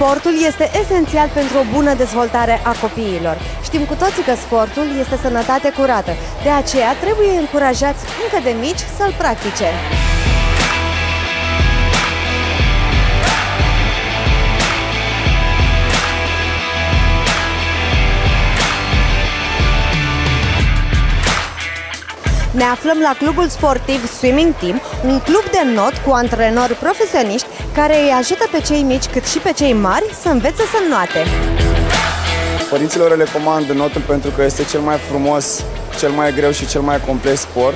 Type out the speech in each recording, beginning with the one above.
Sportul este esențial pentru o bună dezvoltare a copiilor. Știm cu toții că sportul este sănătate curată, de aceea trebuie încurajați încă de mici să-l practice. Ne aflăm la clubul sportiv Swimming Team, un club de not cu antrenori profesioniști care îi ajută pe cei mici cât și pe cei mari să învețe să înnoate. Părinților le recomand notul pentru că este cel mai frumos, cel mai greu și cel mai complex sport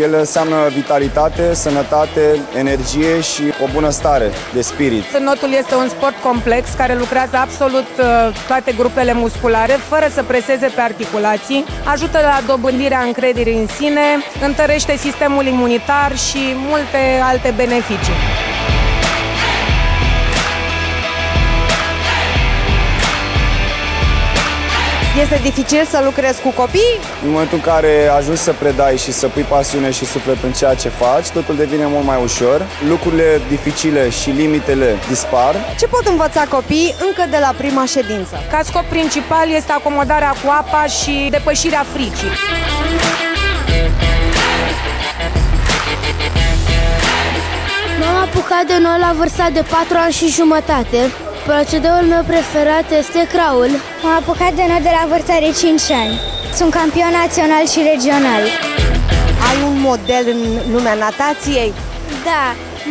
el înseamnă vitalitate, sănătate, energie și o bună stare de spirit. Notul este un sport complex care lucrează absolut uh, toate grupele musculare, fără să preseze pe articulații, ajută la dobândirea încrederii în sine, întărește sistemul imunitar și multe alte beneficii. Este dificil să lucrezi cu copii? În momentul în care ajungi să predai și să pui pasiune și suflet în ceea ce faci, totul devine mult mai ușor. Lucrurile dificile și limitele dispar. Ce pot învăța copiii încă de la prima ședință? Ca scop principal este acomodarea cu apa și depășirea fricii. M-am apucat de nou la vârsta de 4 ani și jumătate. Procedeul meu preferat este craul. M-am apucat de nou de la vârsta de 5 ani. Sunt campion național și regional. Ai un model în lumea natației? Da,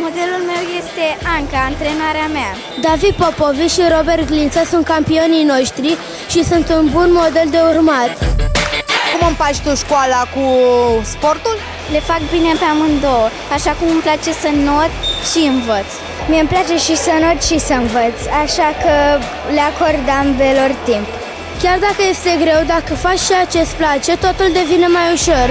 modelul meu este Anca, antrenarea mea. David Popovici și Robert Glință sunt campionii noștri și sunt un bun model de urmat. Cum împaci tu școala cu sportul? Le fac bine pe amândouă, așa cum îmi place să not și învăț. Mie îmi place și să not și să învăț, așa că le acord ambelor timp. Chiar dacă este greu, dacă faci ceea ce îți place, totul devine mai ușor.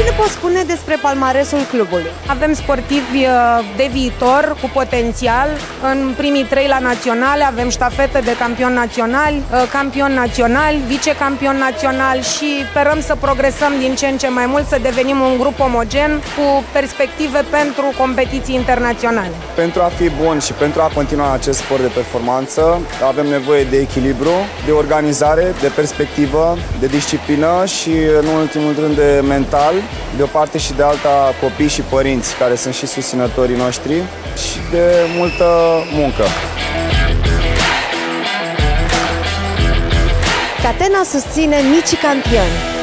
Ce ne poți spune despre palmaresul clubului? Avem sportivi uh, de viitor cu potențial. În primii trei la naționale avem ștafetă de campion național, uh, campion național, vicecampion național și sperăm să progresăm din ce în ce mai mult, să devenim un grup omogen cu perspective pentru competiții internaționale. Pentru a fi bun și pentru a continua acest sport de performanță avem nevoie de echilibru, de organizare, de perspectivă, de disciplină și, în ultimul rând, de mental de o parte și de alta copii și părinți care sunt și susținătorii noștri și de multă muncă. Catena susține micii campioni.